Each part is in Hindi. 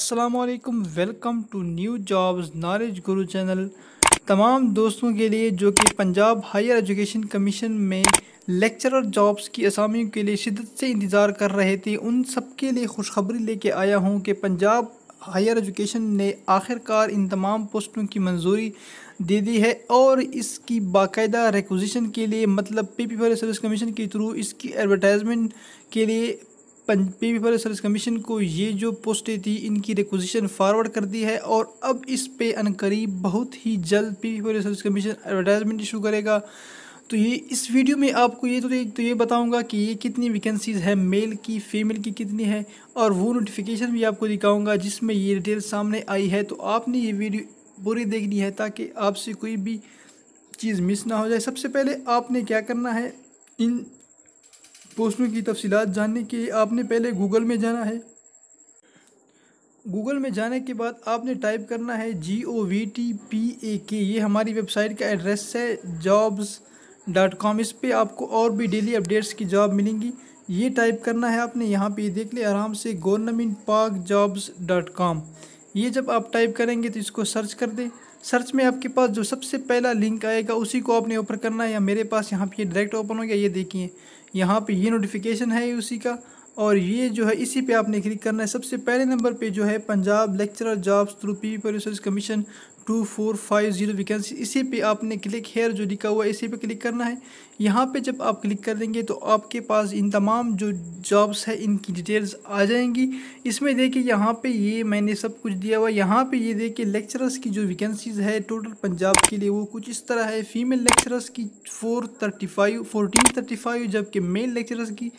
असलकम welcome to new jobs knowledge Guru channel तमाम दोस्तों के लिए जो कि पंजाब हायर एजुकेशन कमीशन में लेक्चरर जॉब्स की असामियों के लिए शिदत से इंतज़ार कर रहे थे, उन सब के लिए खुशखबरी लेके आया हूँ कि पंजाब हायर एजुकेशन ने आखिरकार इन तमाम पोस्टों की मंजूरी दे दी है और इसकी बाकायदा रिक्वजिशन के लिए मतलब पी पी सर्विस कमीशन के थ्रू इसकी एडवर्टाइजमेंट के लिए पी पी सर्विस कमीशन को ये जो पोस्टें थी, इनकी रिक्वजिशन फारवर्ड कर दी है और अब इस पे अनकरीब बहुत ही जल्द P P service commission advertisement issue करेगा। तो ये इस वीडियो में आपको ये तो तो ये बताऊँगा कि ये कितनी वैकेंसीज़ है मेल की फ़ीमेल की कितनी है और वो नोटिफिकेशन भी आपको दिखाऊँगा जिसमें ये डिटेल सामने आई है। तो आपने ये वीडियो पूरी देखनी है ताकि आपसे कोई भी चीज़ मिस ना हो जाए। सबसे पहले आपने क्या करना है? इन पोस्टों की तफसीत जानने के लिए आपने पहले गूगल में जाना है। गूगल में जाने के बाद आपने टाइप करना है G O V T P A K ये हमारी वेबसाइट का एड्रेस है जॉब्स डॉट कॉम इस पर आपको और भी डेली अपडेट्स की जॉब मिलेंगी। ये टाइप करना है आपने, यहाँ पे देख ले, आराम से government park jobs dot com ये जब आप टाइप करेंगे तो इसको सर्च कर दें। सर्च में आपके पास जो सबसे पहला लिंक आएगा, उसी को आपने ओपन करना है। या मेरे पास यहाँ पे डायरेक्ट ओपन हो गया, ये देखिए। यहाँ पे ये नोटिफिकेशन है उसी का। और ये जो है, इसी पे आपने क्लिक करना है। सबसे पहले नंबर पे जो है Punjab lecturer jobs through P P research commission two four five zero vacancy इसी पे आपने क्लिक हेयर जो लिखा हुआ है, इसी पे क्लिक करना है। यहाँ पे जब आप क्लिक कर देंगे तो आपके पास इन तमाम जो जॉब्स है, इनकी डिटेल्स आ जाएँगी। इसमें देखिए, यहाँ पे ये मैंने सब कुछ दिया हुआ यहाँ पे ये देखिए लेक्चरर्स की जो वैकेंसीज़ है टोटल पंजाब के लिए वो कुछ इस तरह है। फीमेल लेक्चरर्स की four thirty five fourteen thirty five जबकि मेल लेक्चरर्स की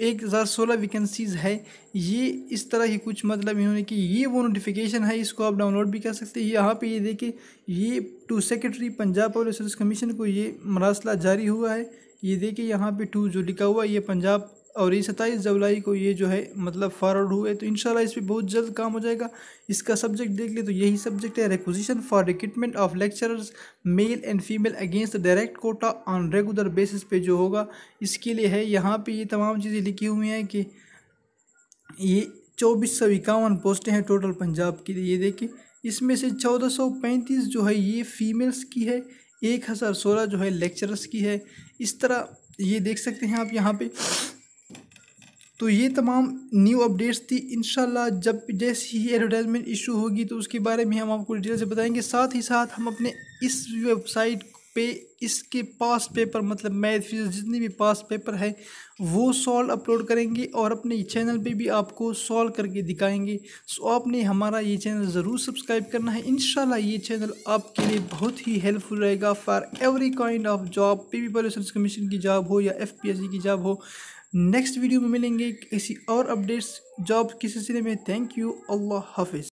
एक हज़ार सोलह वैकेंसीज़ है। ये इस तरह की कुछ मतलब इन्होंने कि ये वो नोटिफिकेशन है, इसको आप डाउनलोड भी कर सकते हैं। यहाँ पे ये देखिए, ये to secretary Punjab public service commission को ये मरासला जारी हुआ है। ये देखिए यहाँ पे टू जो लिखा हुआ है, ये पंजाब और ये सत्ताईस जुलाई को ये जो है मतलब फॉरवर्ड हुए तो इंशाल्लाह इस पर बहुत जल्द काम हो जाएगा। इसका सब्जेक्ट देख ले तो यही सब्जेक्ट है requisition for recruitment of lecturers male and female against direct quota on regular basis पे जो होगा, इसके लिए है, यहाँ पे ये तमाम चीज़ें लिखी हुई हैं कि ये चौबीस सौ इक्यावन पोस्टें हैं टोटल पंजाब के ये देखिए। इसमें से चौदह सौ पैंतीस जो है, ये फीमेल्स की है, एक हज़ार सोलह जो है लेक्चरर्स की है। इस तरह ये देख सकते हैं आप यहाँ पे। तो ये तमाम न्यू अपडेट्स थी। इन जब जैसी ही एडवर्टाइजमेंट इशू होगी तो उसके बारे में हम आपको डिटेल से बताएँगे। साथ ही साथ हम अपने इस वेबसाइट पे, इसके पास पेपर मतलब मैथ फिजिक्स जितने भी पास पेपर है, वो सॉल्व अपलोड करेंगे और अपने चैनल पे भी आपको सॉल्व करके दिखाएँगे। सो आपने हमारा ये चैनल ज़रूर सब्सक्राइब करना है। इन ये चैनल आपके लिए बहुत ही हेल्पफुल रहेगा। For every kind of job P P commission की जॉब हो या एफ़ की जॉब हो नेक्स्ट वीडियो में मिलेंगे ऐसी और अपडेट्स जॉब के सिलसिले में थैंक यू अल्लाह हाफिज़।